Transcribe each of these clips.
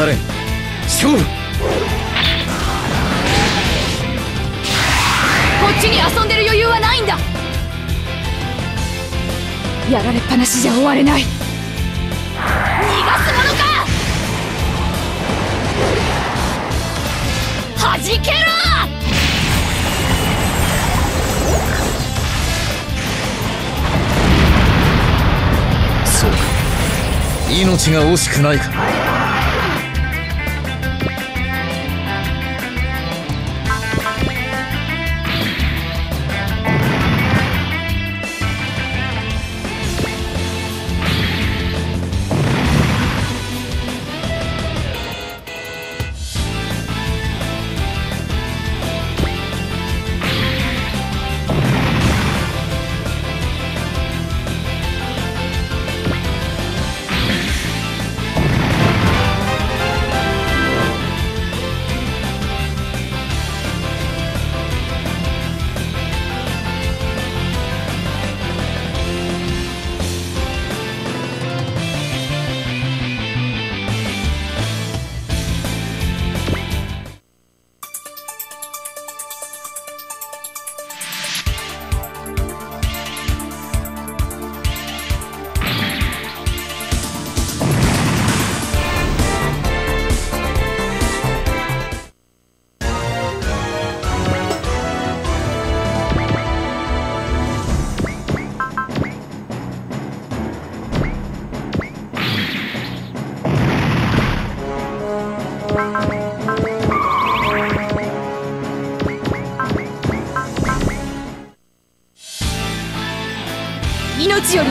カレン勝負。こっちに遊んでる余裕はないんだ。やられっぱなしじゃ終われない。逃がすものか。弾けろ。そうか。命が惜しくないか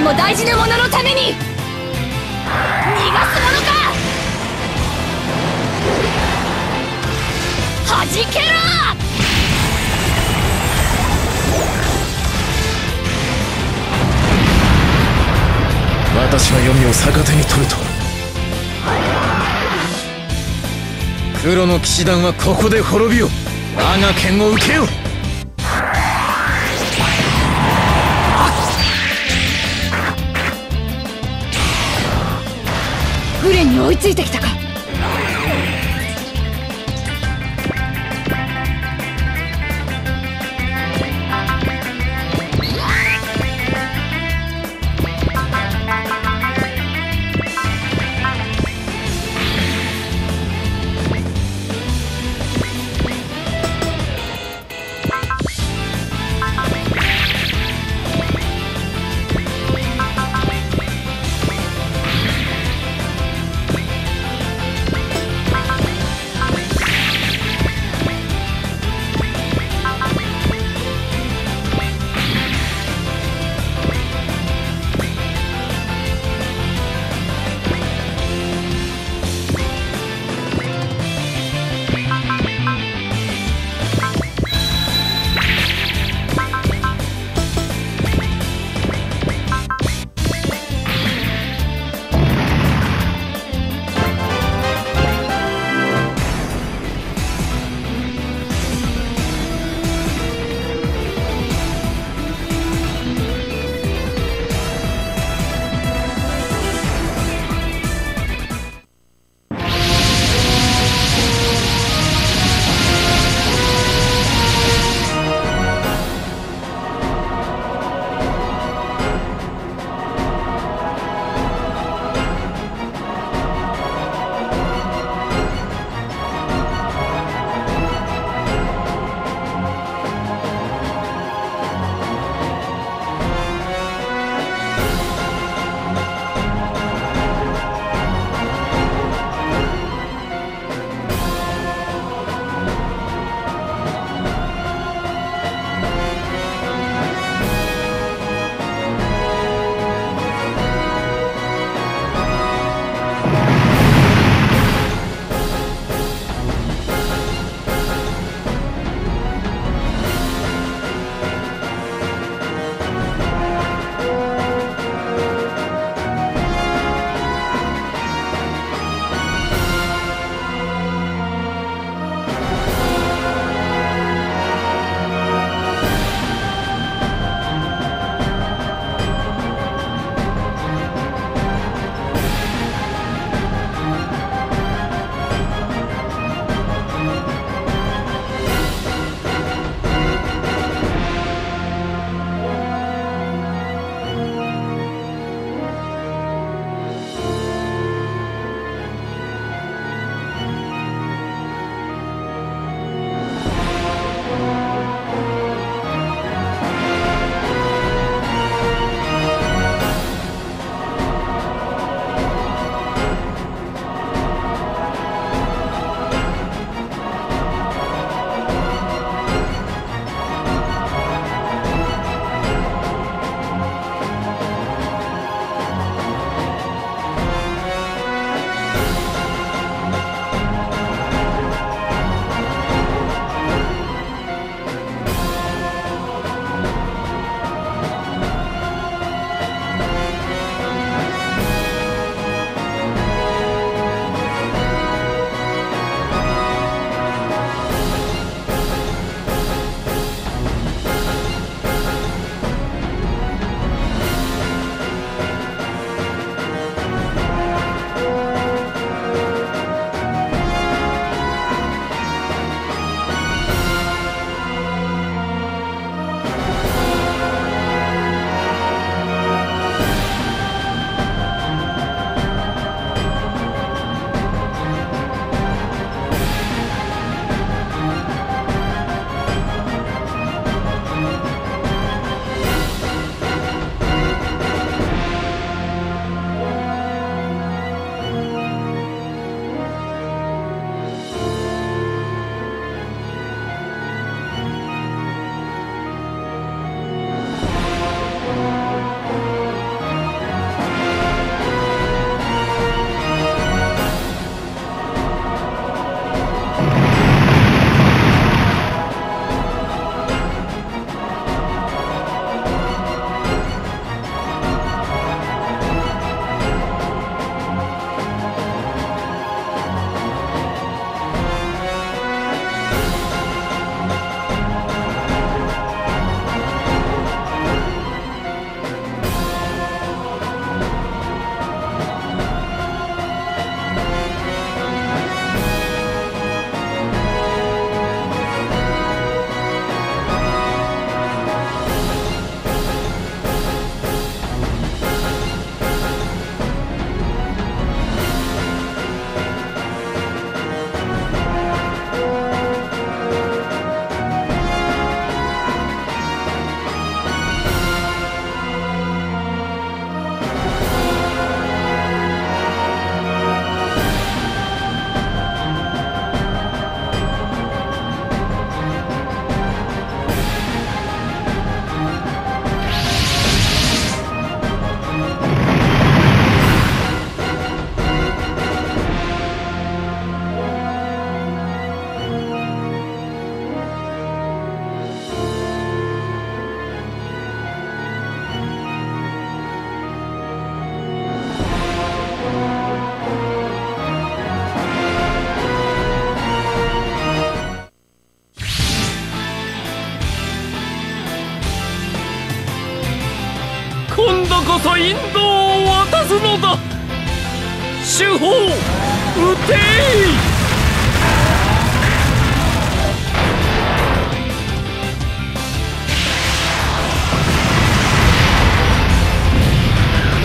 も大事なもののために逃がすものか！弾けろ！私の読みを逆手に取ると。黒の騎士団はここで滅びよ我が剣を受けよフレに追いついてきたか。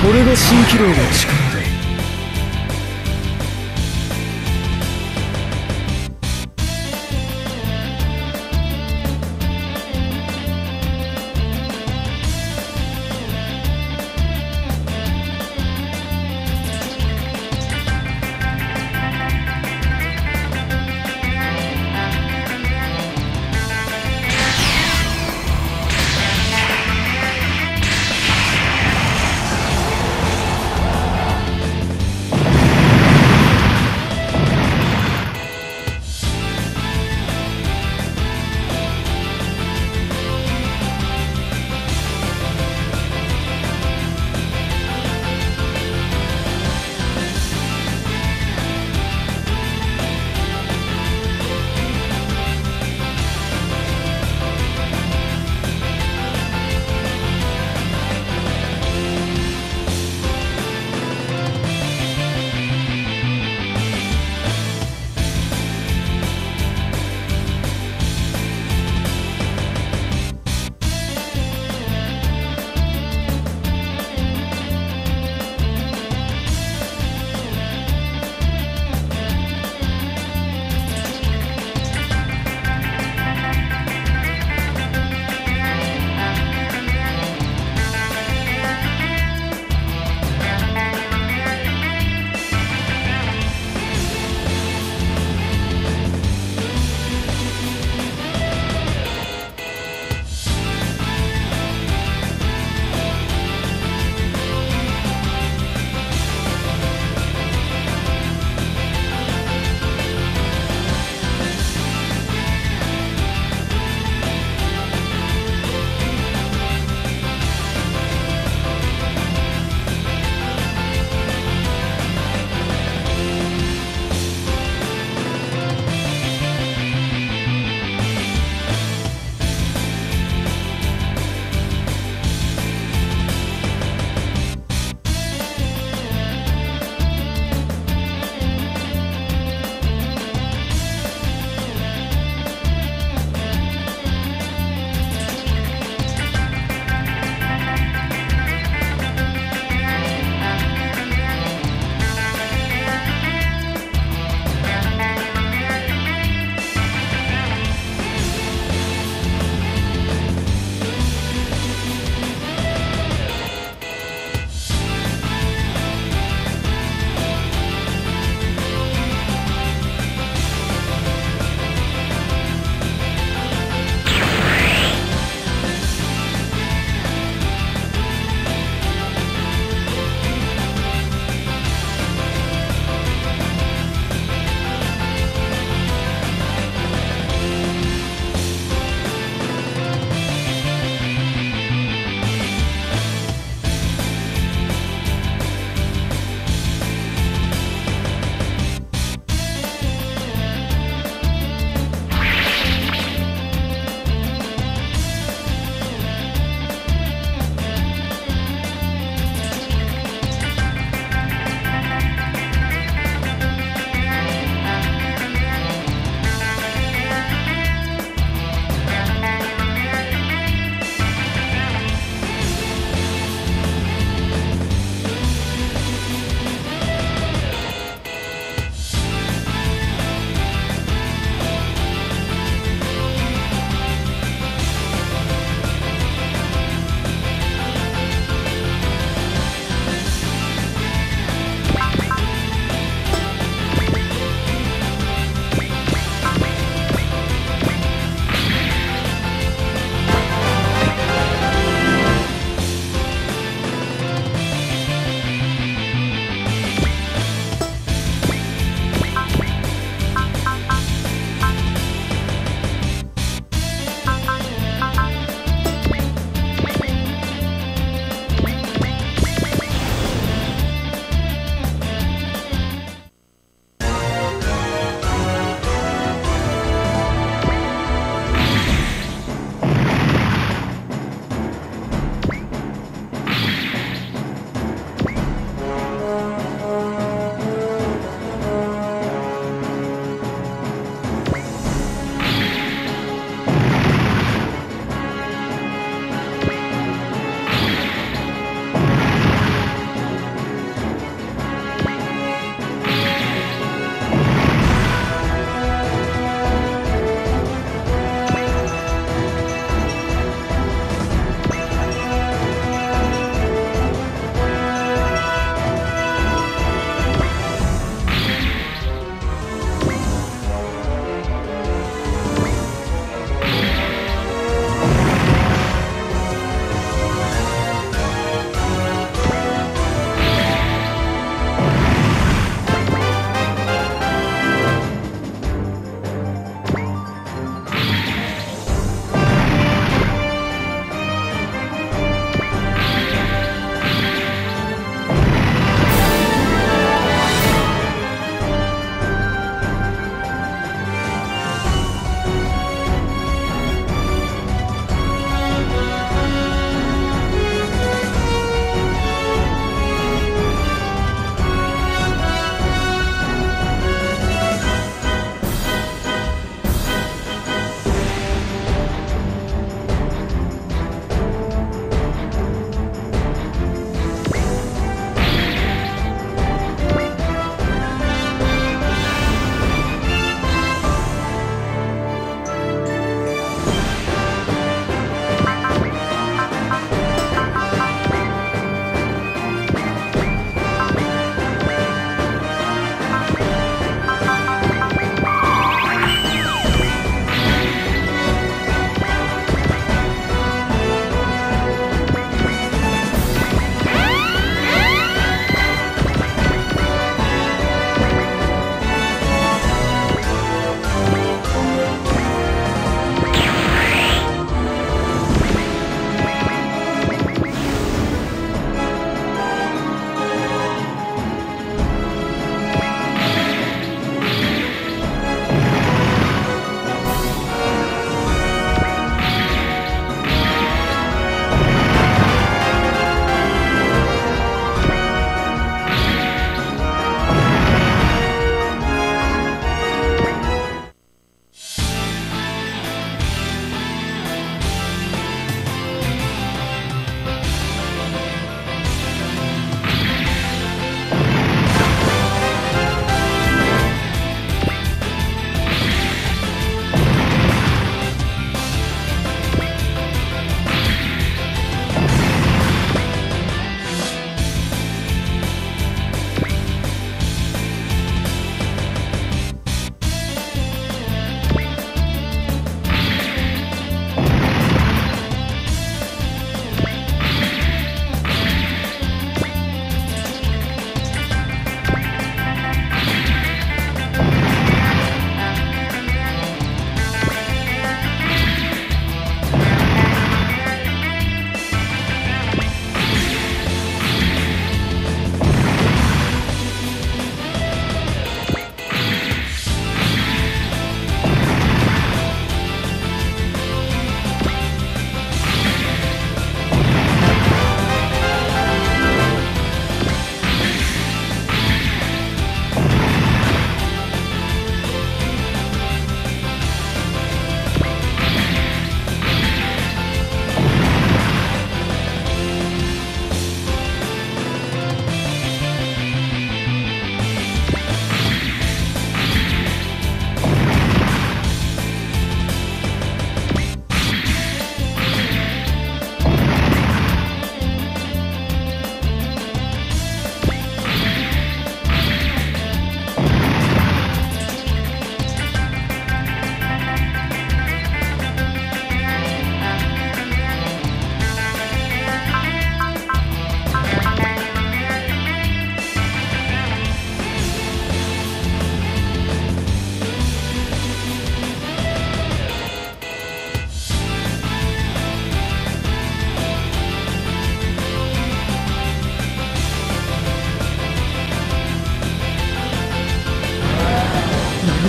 これが蜃気楼の力。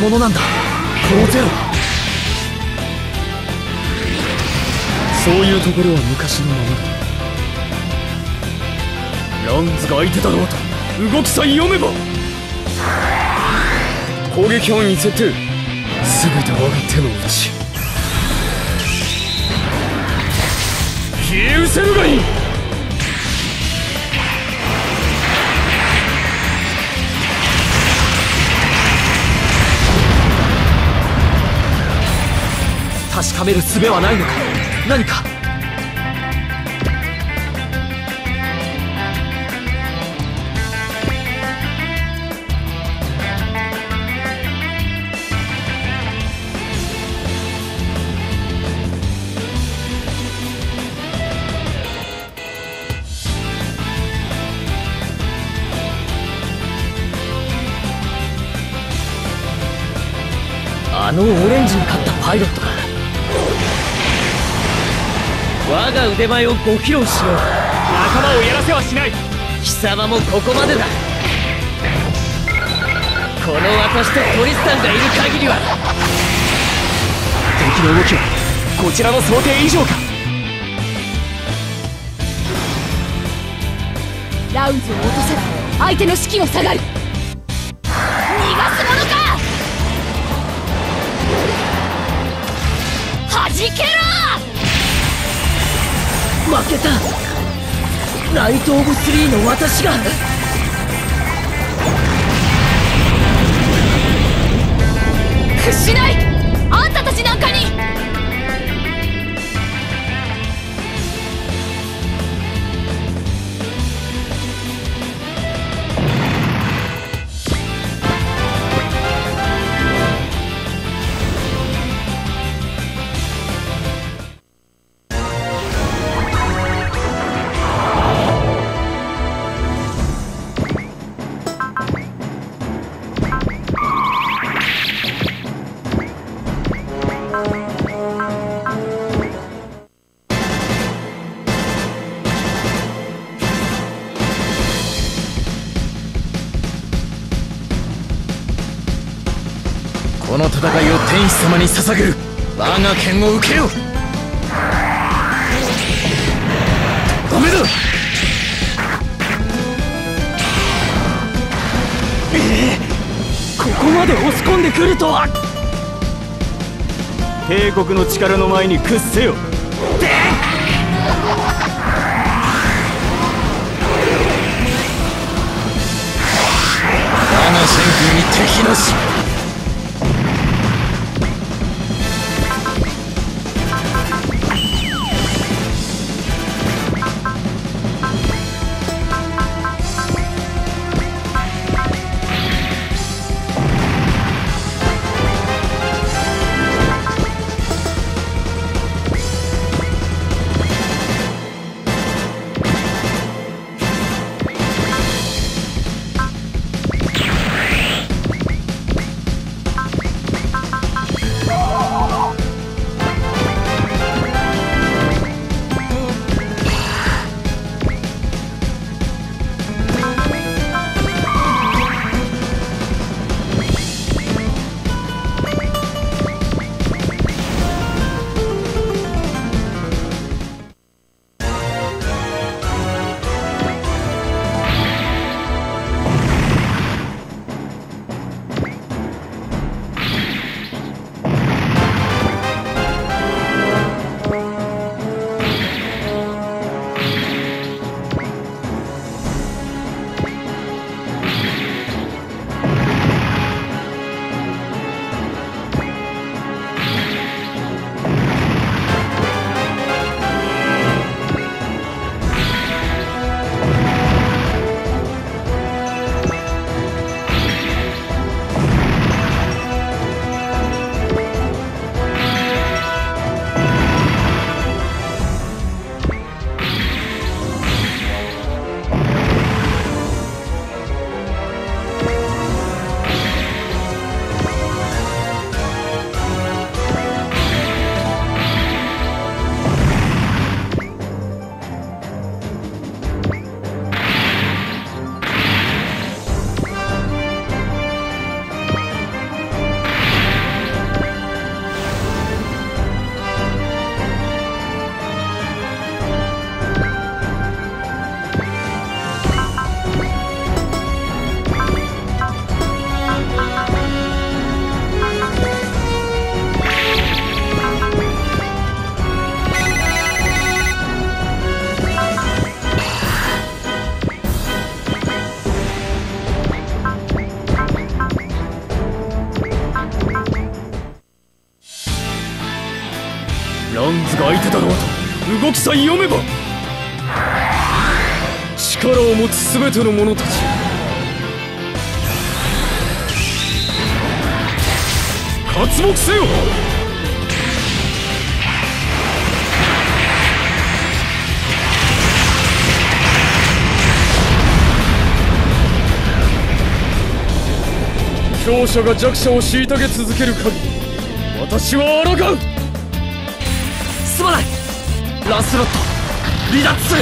ものなんだ。このゼロそういうところは昔のままだ。ランズが相手だろうと動きさえ読めば。攻撃範囲設定。全て我が手の内。消え失せるがいい。確かめる術はないのか？何か？あのオレンジに勝ったパイロットか？我が腕前をご披露しよう。仲間をやらせはしない。貴様もここまでだ。この私とトリスタンがいる限りは。敵の動きはこちらの想定以上か。ラウンズを落とせば相手の士気も下がる。逃がすものか！弾けろ負けた。ナイト・オブ・スリーの私が。屈しない。様に捧げる。我が剣を受けよ。ダメだ。ここまで押し込んでくるとは。帝国の力の前に屈せよ。我が戦空に敵なしさ読めば力を持つ全ての者たち。活目せよ！強者が弱者を虐げ続ける限り私は抗う。すまない。ランスロット離脱する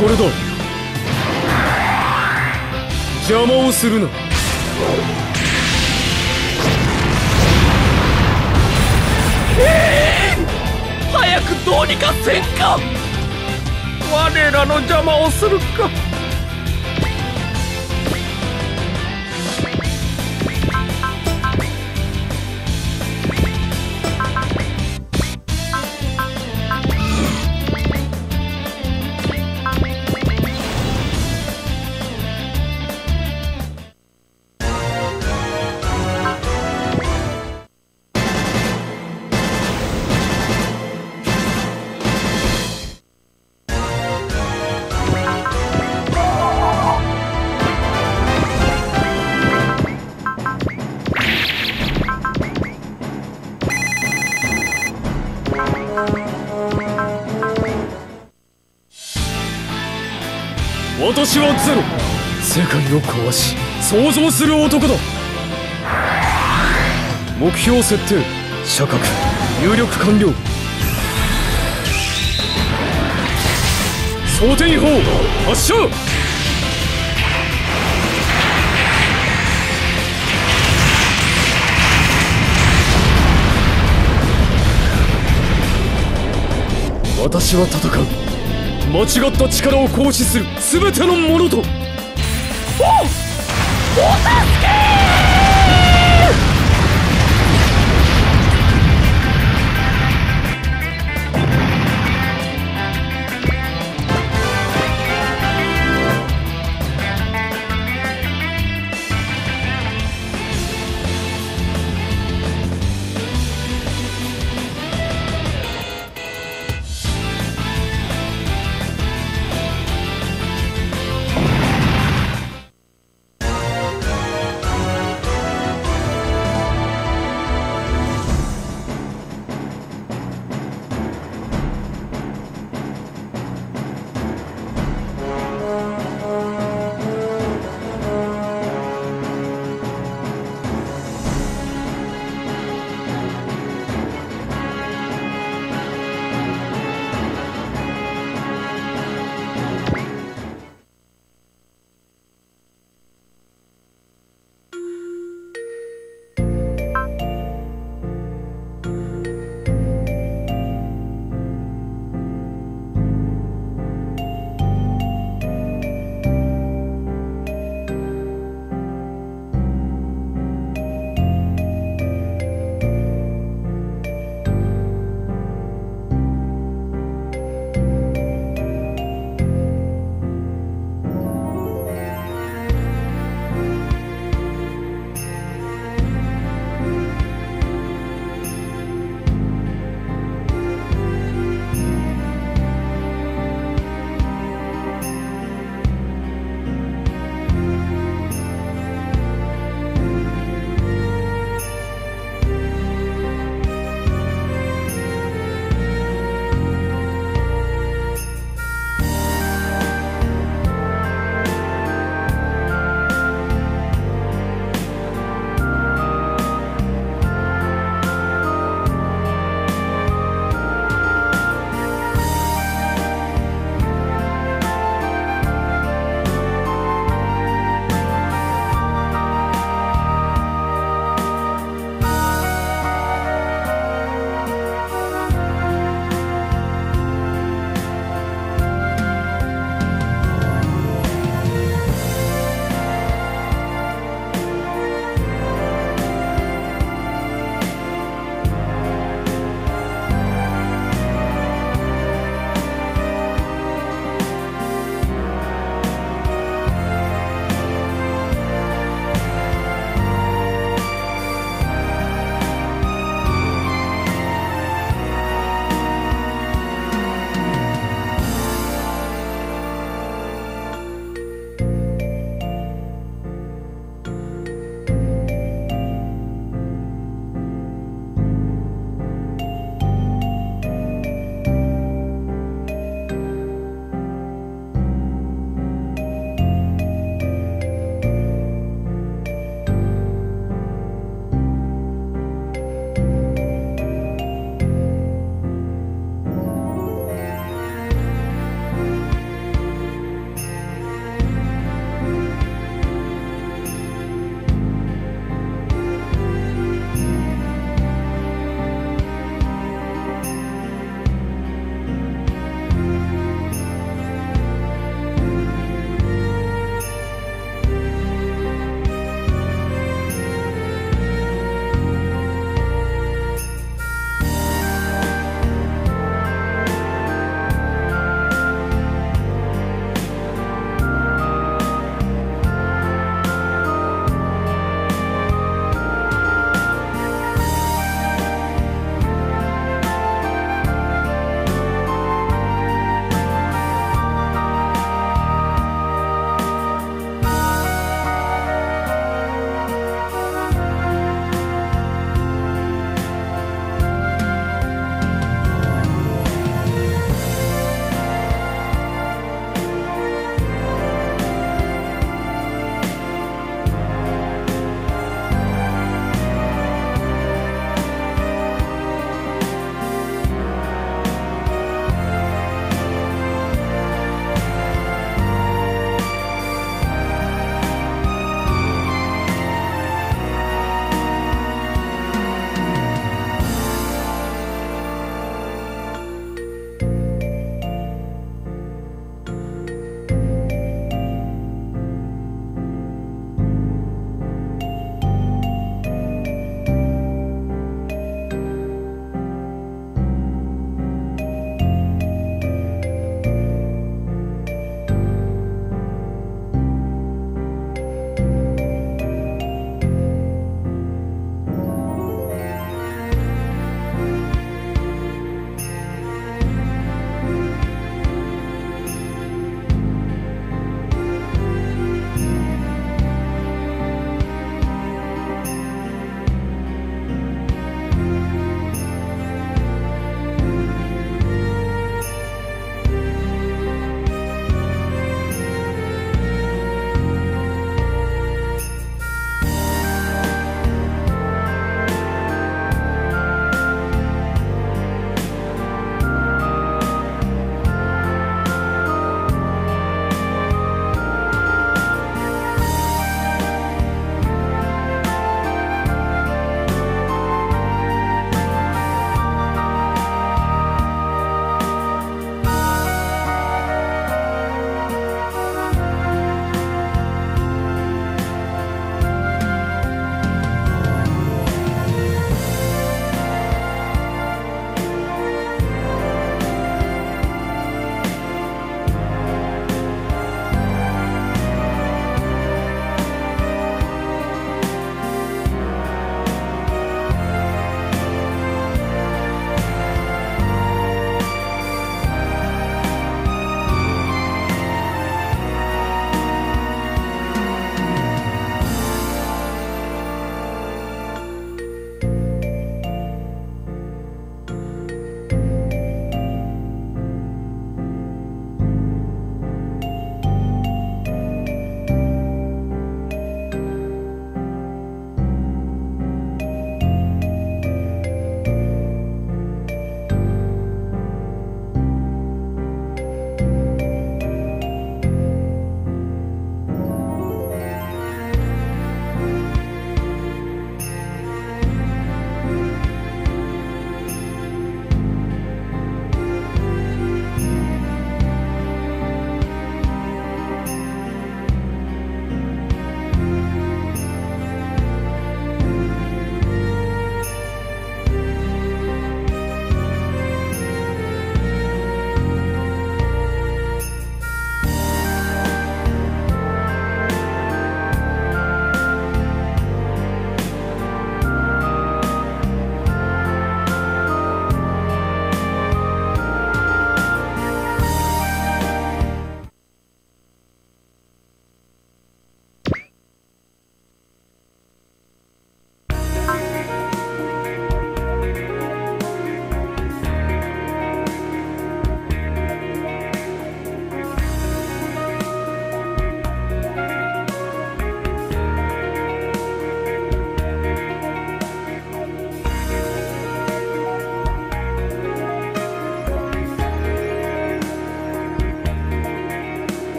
これだ。邪魔をするな。早くどうにかせんか。我らの邪魔をするか。私はゼロ。世界を壊し創造する男だ。目標設定射角入力完了装填砲発射。私は戦う。間違った力を行使する全てのものと。おお助け